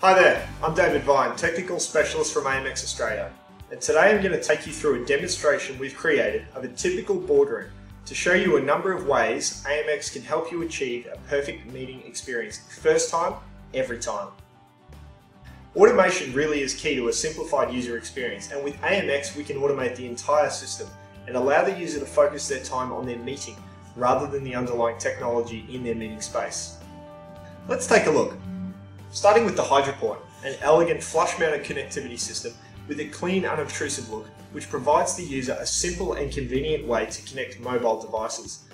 Hi there, I'm David Vine, Technical Specialist from AMX Australia, and today I'm going to take you through a demonstration we've created of a typical boardroom to show you a number of ways AMX can help you achieve a perfect meeting experience first time, every time. Automation really is key to a simplified user experience, and with AMX we can automate the entire system and allow the user to focus their time on their meeting rather than the underlying technology in their meeting space. Let's take a look. Starting with the HydraPort, an elegant flush-mounted connectivity system with a clean, unobtrusive look, which provides the user a simple and convenient way to connect mobile devices.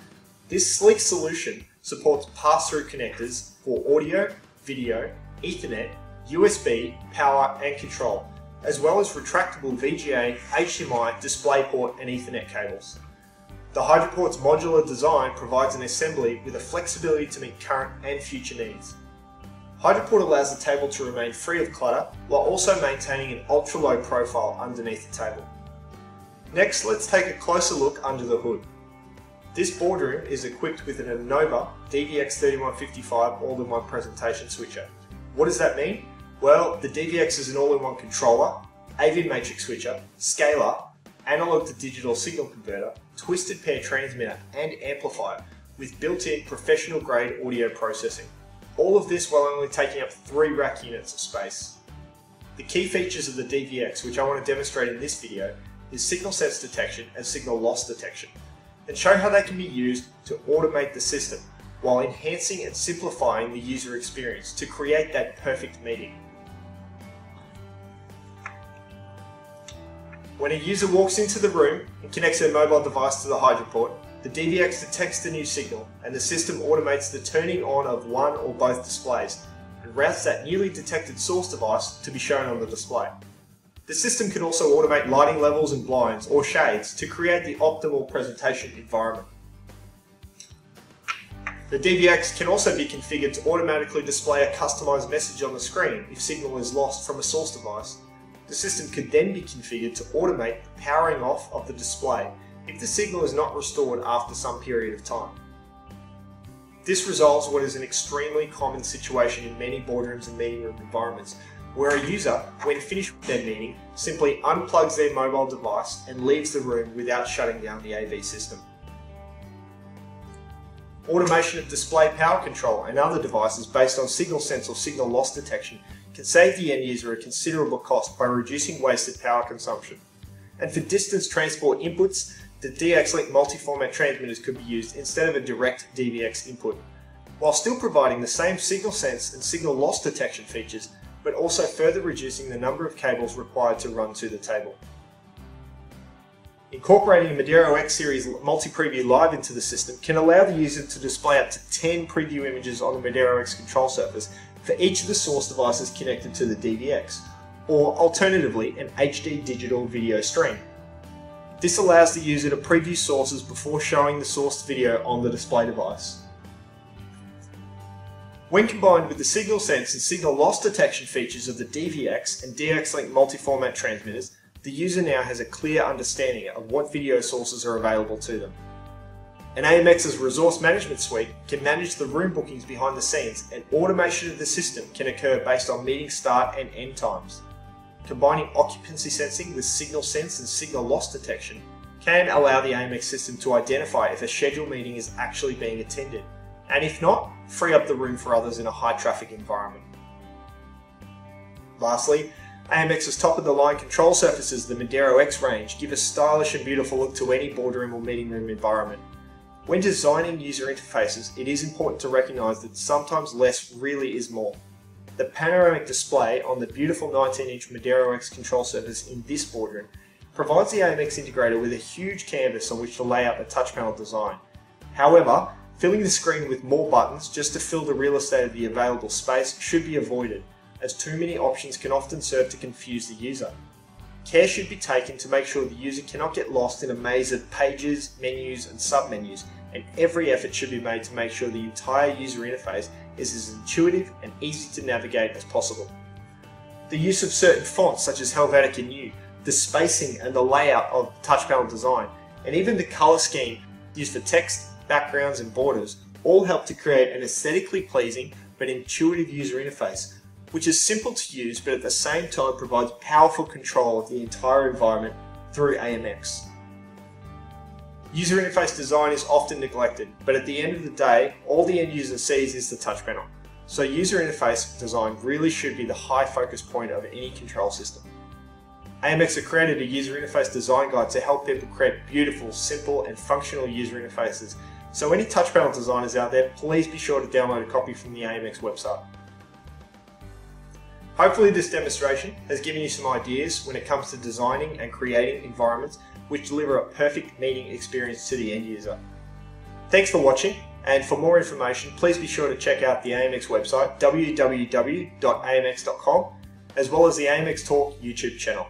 This sleek solution supports pass-through connectors for audio, video, Ethernet, USB, power and control, as well as retractable VGA, HDMI, DisplayPort and Ethernet cables. The HydraPort's modular design provides an assembly with a flexibility to meet current and future needs. HydraPort allows the table to remain free of clutter while also maintaining an ultra-low profile underneath the table. Next, let's take a closer look under the hood. This boardroom is equipped with an Enova DVX3155 all-in-one presentation switcher. What does that mean? Well, the DVX is an all-in-one controller, AV matrix switcher, scaler, analog to digital signal converter, twisted pair transmitter and amplifier with built-in professional grade audio processing. All of this while only taking up three rack units of space. The key features of the DVX which I want to demonstrate in this video is signal sense detection and signal loss detection and show how they can be used to automate the system while enhancing and simplifying the user experience to create that perfect meeting. When a user walks into the room and connects their mobile device to the HydraPort, the DVX detects the new signal and the system automates the turning on of one or both displays and routes that newly detected source device to be shown on the display. The system can also automate lighting levels and blinds or shades to create the optimal presentation environment. The DVX can also be configured to automatically display a customized message on the screen if signal is lost from a source device the system could then be configured to automate the powering off of the display if the signal is not restored after some period of time. This resolves what is an extremely common situation in many boardrooms and meeting room environments, where a user, when finished with their meeting, simply unplugs their mobile device and leaves the room without shutting down the AV system. Automation of display power control and other devices based on signal sense or signal loss detection can save the end user a considerable cost by reducing wasted power consumption. And for distance transport inputs, the DX-Link multi-format transmitters could be used instead of a direct DVX input, while still providing the same signal sense and signal loss detection features, but also further reducing the number of cables required to run to the table. Incorporating a Modero X series multi-preview live into the system can allow the user to display up to 10 preview images on the Modero X control surface for each of the source devices connected to the DVX, or alternatively an HD digital video stream. This allows the user to preview sources before showing the sourced video on the display device. When combined with the signal sense and signal loss detection features of the DVX and DX-Link multi-format transmitters, the user now has a clear understanding of what video sources are available to them and AMX's resource management suite can manage the room bookings behind the scenes and automation of the system can occur based on meeting start and end times. Combining occupancy sensing with signal sense and signal loss detection can allow the AMX system to identify if a scheduled meeting is actually being attended, and if not, free up the room for others in a high traffic environment. Lastly, AMX's top of the line control surfaces, the Modero X range, give a stylish and beautiful look to any boardroom or meeting room environment. When designing user interfaces, it is important to recognize that sometimes less really is more. The panoramic display on the beautiful 19-inch Modero X control surface in this boardroom provides the AMX integrator with a huge canvas on which to lay out the touch panel design. However, filling the screen with more buttons just to fill the real estate of the available space should be avoided, as too many options can often serve to confuse the user. Care should be taken to make sure the user cannot get lost in a maze of pages, menus, and submenus, and every effort should be made to make sure the entire user interface is as intuitive and easy to navigate as possible. The use of certain fonts such as Helvetica Neue, the spacing and the layout of touch panel design, and even the color scheme used for text, backgrounds, and borders all help to create an aesthetically pleasing but intuitive user interface which is simple to use but at the same time provides powerful control of the entire environment through AMX. User interface design is often neglected, but at the end of the day, all the end user sees is the touch panel. So user interface design really should be the high focus point of any control system. AMX have created a user interface design guide to help people create beautiful, simple and functional user interfaces. So any touch panel designers out there, please be sure to download a copy from the AMX website. Hopefully this demonstration has given you some ideas when it comes to designing and creating environments which deliver a perfect meeting experience to the end user. Thanks for watching and for more information please be sure to check out the AMX website www.amx.com as well as the AMX Talk YouTube channel.